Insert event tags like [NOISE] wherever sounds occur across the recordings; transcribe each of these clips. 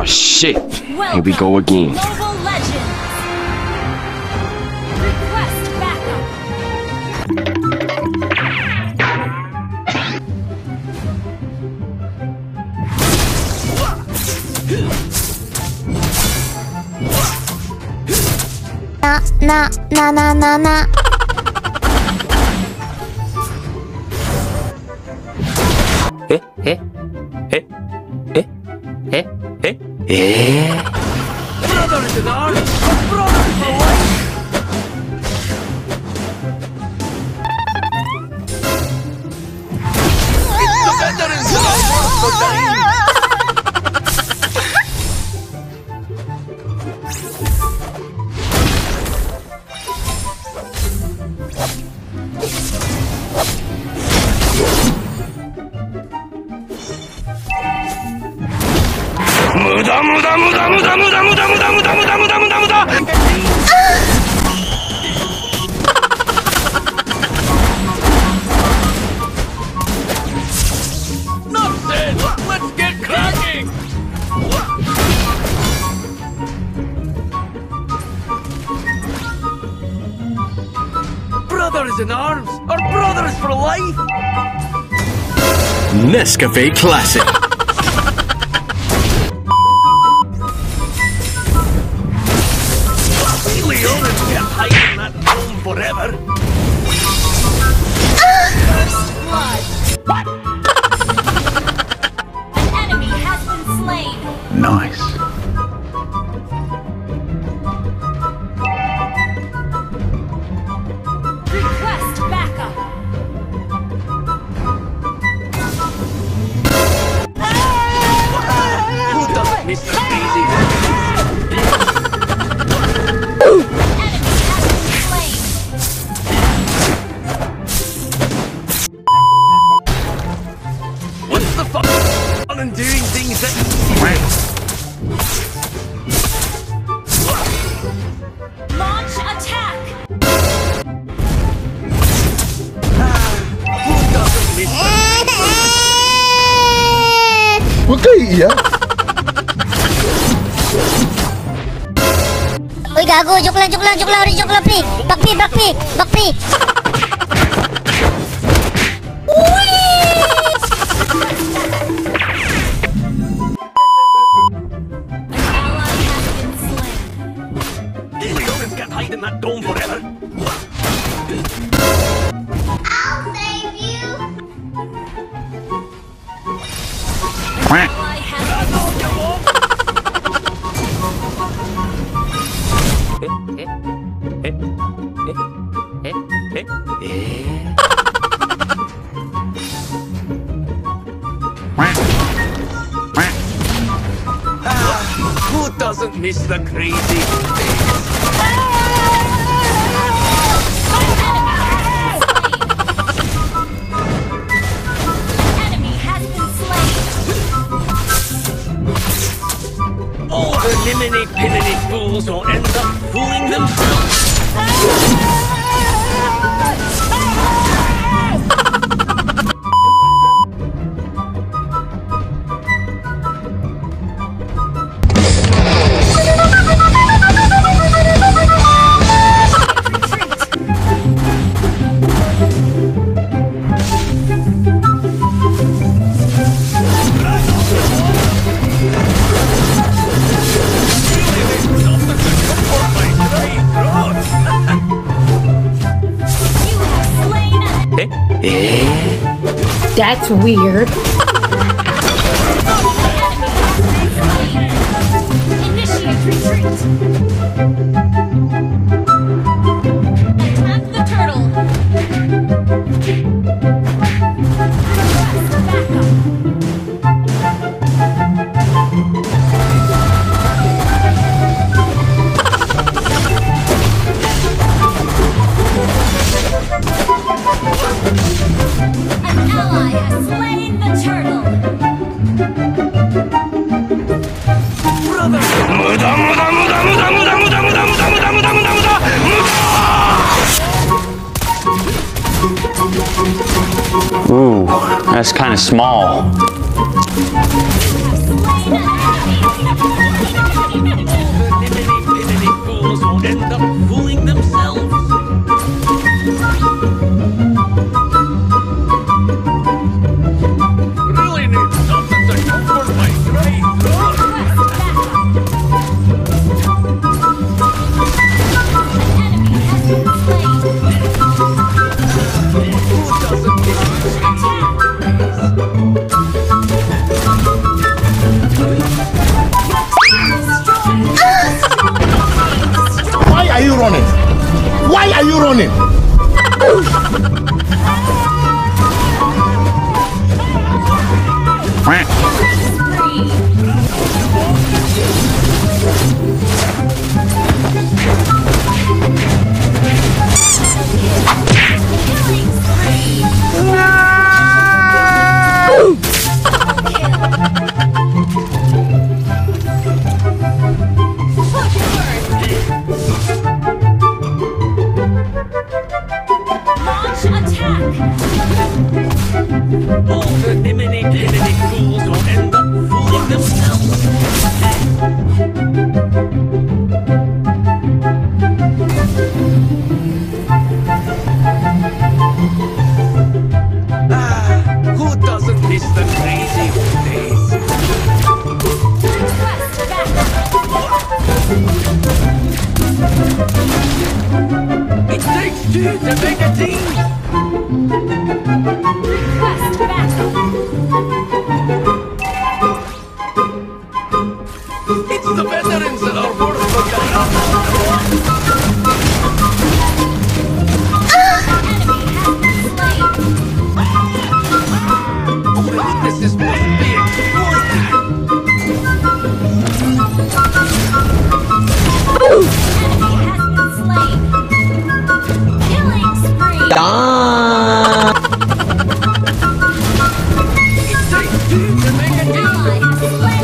Oh shit. Here we go again. Global Legends. Request backup. [LAUGHS] Na na na na na. Eh, eh, eh, eh, eh, ええー？無駄無駄無駄無駄無駄無駄無駄無駄無駄無駄無駄無駄 brothers in arms, our brothers for life. Nescafe Classic. on and doing things that... Launch attack! Huwag kayo iiyak! Uy, gago! Lang, lang, lang! Lang! I'll save you. Ah, who doesn't miss the crazy things? eliminate penitent fools or end up fooling themselves. [LAUGHS] That's weird. [LAUGHS] Initiate retreat. That's kind of small. running? Why are you running? Quack. Bye.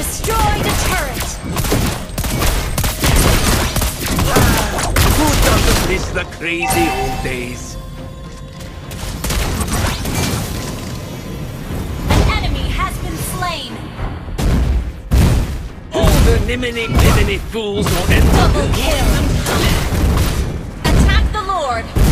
Destroy the turret! Who doesn't miss the crazy old days? An enemy has been slain! All the nimini nimini fools will end Double kill! Attack the Lord!